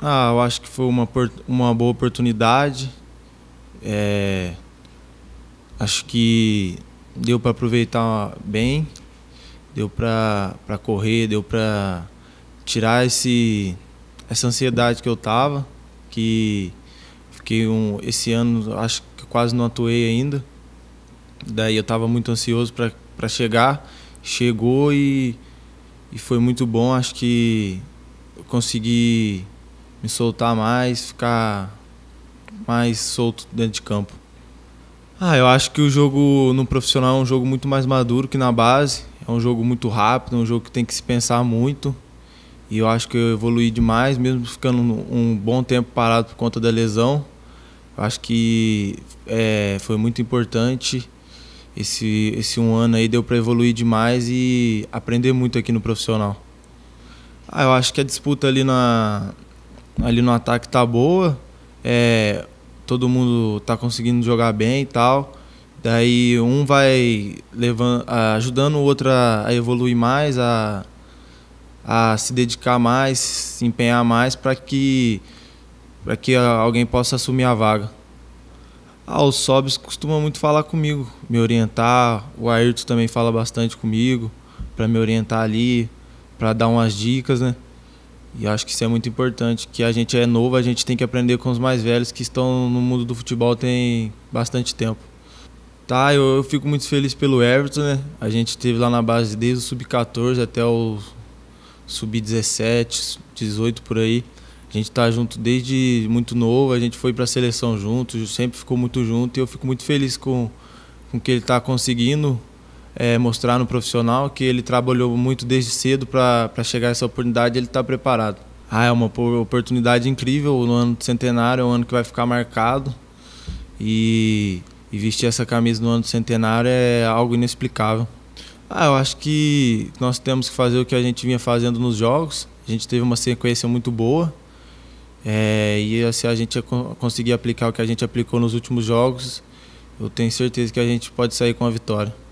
Ah, eu acho que foi uma, uma boa oportunidade. É, acho que deu para aproveitar bem, deu para correr, deu para tirar esse, essa ansiedade que eu tava, que fiquei um, esse ano acho que quase não atuei ainda. Daí eu estava muito ansioso para chegar, chegou e, e foi muito bom. Acho que eu consegui me soltar mais, ficar mais solto dentro de campo. Ah, eu acho que o jogo no profissional é um jogo muito mais maduro que na base. É um jogo muito rápido, é um jogo que tem que se pensar muito. E eu acho que eu evolui demais, mesmo ficando um bom tempo parado por conta da lesão. Eu acho que é, foi muito importante. Esse, esse um ano aí deu para evoluir demais e aprender muito aqui no profissional. Ah, eu acho que a disputa ali, na, ali no ataque tá boa. É, todo mundo tá conseguindo jogar bem e tal. Daí um vai levando, ajudando o outro a, evoluir mais, a, a se dedicar mais, se empenhar mais para que, que alguém possa assumir a vaga. Ah, os Sobs costumam muito falar comigo, me orientar. O Ayrton também fala bastante comigo, para me orientar ali, para dar umas dicas, né? E acho que isso é muito importante, que a gente é novo, a gente tem que aprender com os mais velhos que estão no mundo do futebol tem bastante tempo. Tá, eu, eu fico muito feliz pelo Everton, né? A gente esteve lá na base desde o sub-14 até o sub-17, 18 por aí. A gente tá junto desde muito novo, a gente foi para a seleção junto, sempre ficou muito junto e eu fico muito feliz com com que ele está conseguindo é, mostrar no profissional que ele trabalhou muito desde cedo para chegar a essa oportunidade ele está preparado. Ah, é uma oportunidade incrível no ano do centenário, é um ano que vai ficar marcado e, e vestir essa camisa no ano do centenário é algo inexplicável. Ah, eu acho que nós temos que fazer o que a gente vinha fazendo nos jogos. A gente teve uma sequência muito boa. É, e se a gente conseguir aplicar o que a gente aplicou nos últimos jogos, eu tenho certeza que a gente pode sair com a vitória.